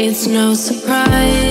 It's no surprise.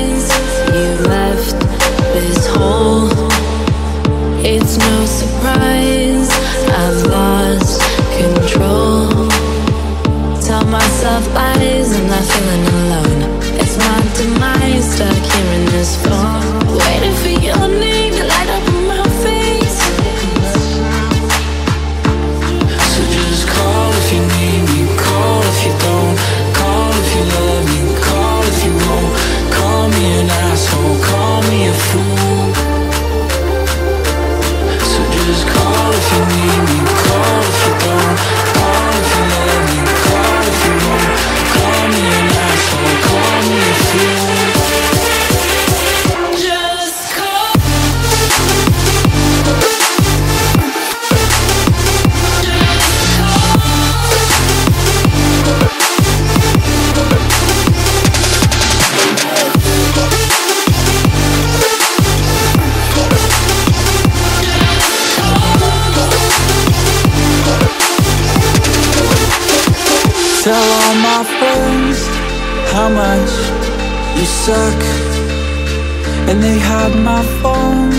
Tell all my friends how much you suck. And they hide my phone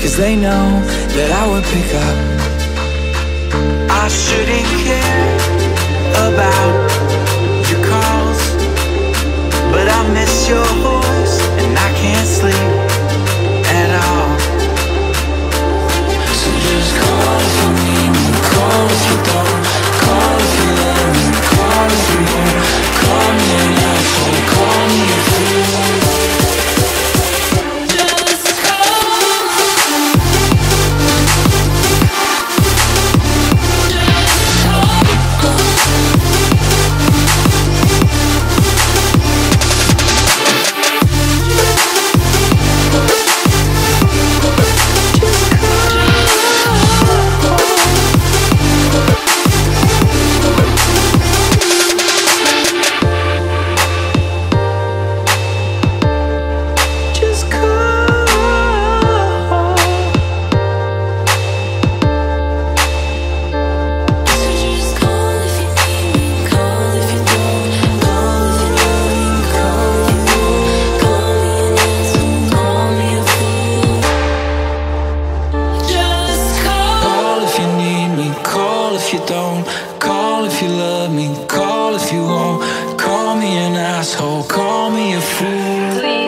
Cause they know that I would pick up. I shouldn't care about you don't. Call if you love me, call if you won't. Call me an asshole, call me a fool. Please.